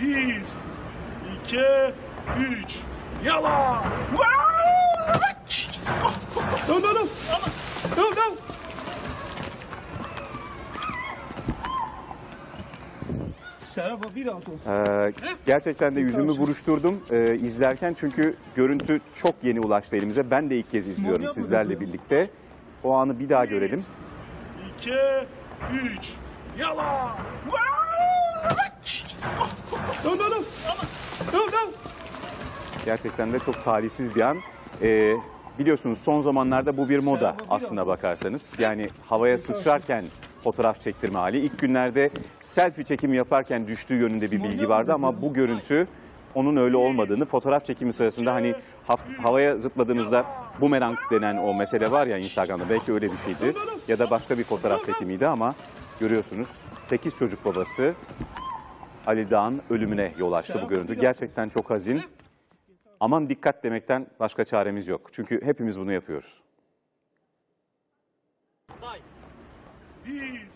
Bir, iki, üç. Yala! No, no, no. No, no. Serap bir daha. Ee, gerçekten de yüzümü buruşturdum e, izlerken çünkü görüntü çok yeni ulaştı elimize. Ben de ilk kez izliyorum sizlerle birlikte. O anı bir daha görelim. İki, üç. Yala! No, no, no. No, no. Gerçekten de çok talihsiz bir an. Ee, biliyorsunuz son zamanlarda bu bir moda aslına bakarsanız. Yani havaya sıçrarken fotoğraf çektirme hali. İlk günlerde selfie çekimi yaparken düştüğü yönünde bir bilgi vardı ama bu görüntü onun öyle olmadığını fotoğraf çekimi sırasında hani havaya zıpladığınızda bumerang denen o mesele var ya Instagram'da belki öyle bir şeydi ya da başka bir fotoğraf çekimiydi ama görüyorsunuz 8 çocuk babası Ali Dağ'ın ölümüne yol açtı bu görüntü. Gerçekten çok hazin. Aman dikkat demekten başka çaremiz yok. Çünkü hepimiz bunu yapıyoruz. Bir,